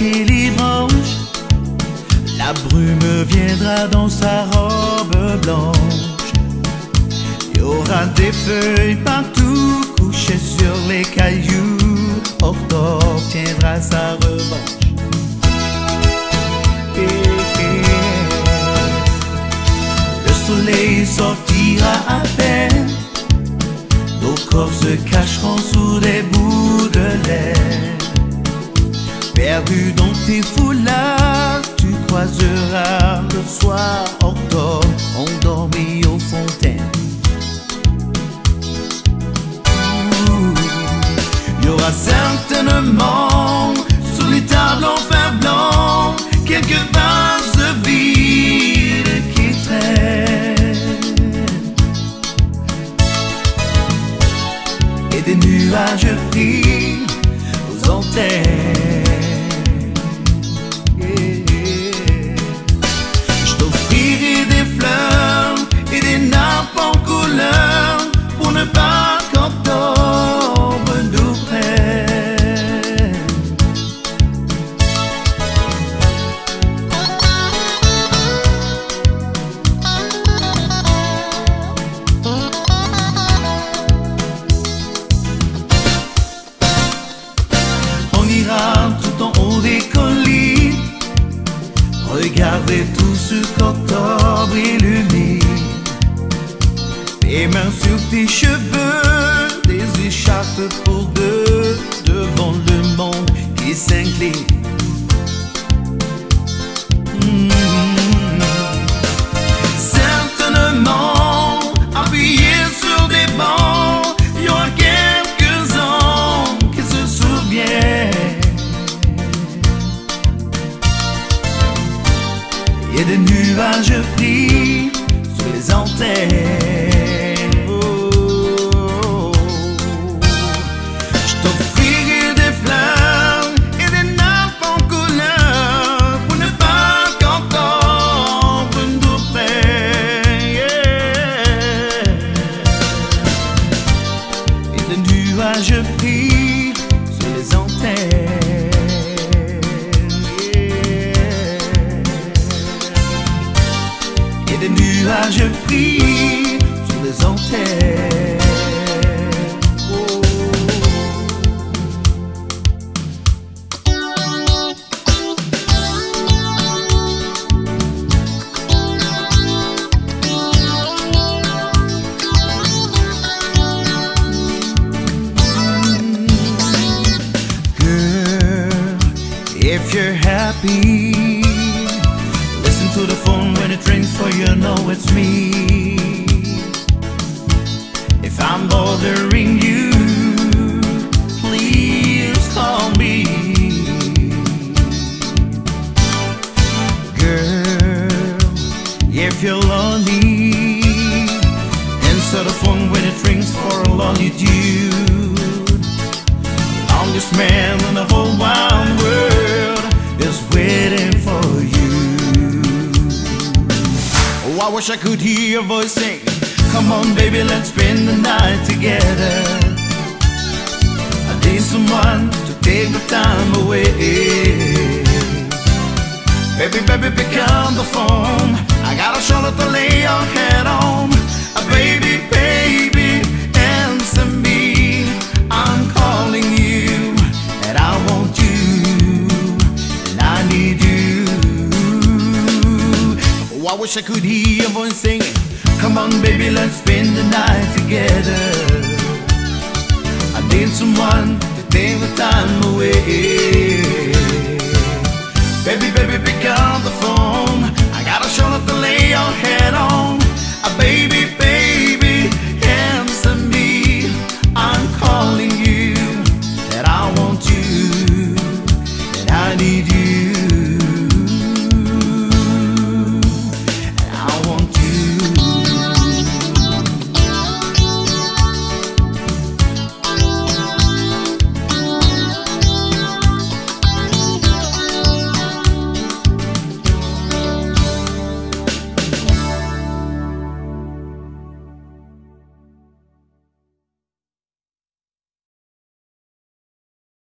et les branches. La brume viendra dans sa robe blanche. Il y aura des feuilles partout couchées sur les cailloux. Octobre tiendra sa revanche. Le soleil sortira à peine. Nos corps se cacheront sous des bouts de laine. Perdu dans tes foulards, tu croiseras le soir octobre endormi aux fontaines. Il y aura certainement sous les tables en fer blanc quelques vases vides qui traînent et des nuages pris aux antennes. Ce qu'octobre illumine Tes mains sur tes cheveux Des écharpes pour deux Devant le monde qui s'incline et des nuages pris sur les antennes. Des nuages pris sur les antennes. If you're happy, rings for you know it's me. If I'm bothering you, please call me. Girl, if you're lonely, answer the phone when it rings for a lonely dude longest man in the whole wide world wish I could hear your voice sing. Come on, baby, let's spend the night together. I need someone to take the time away. Baby, baby, pick up the phone. I got a shoulder to lay your head on. Wish I could hear your voice singing. Come on, baby, let's spend the night together.